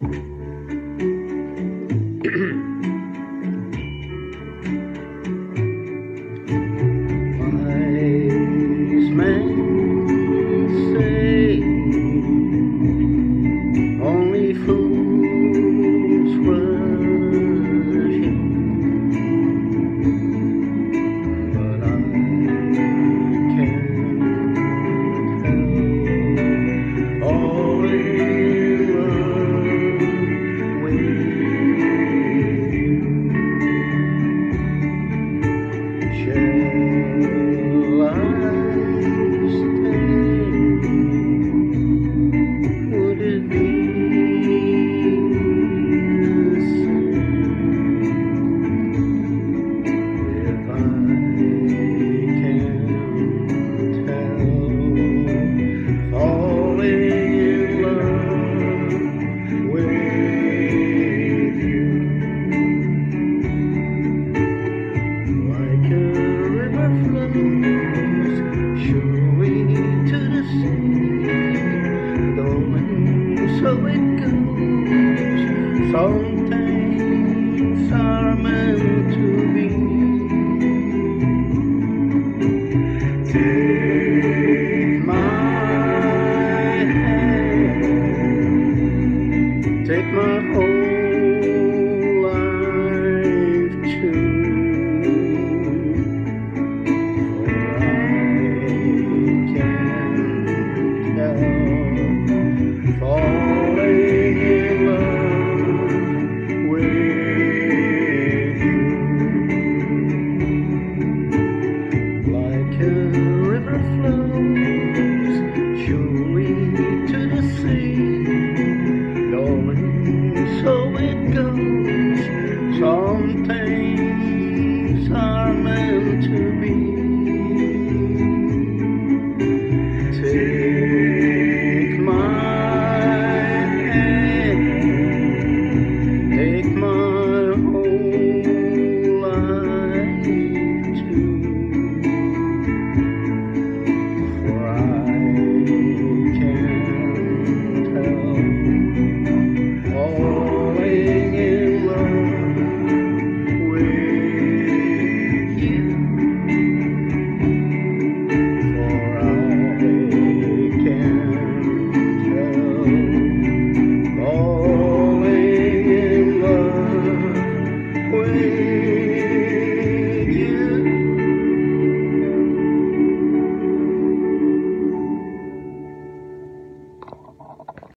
Wise Some things are meant to be. go.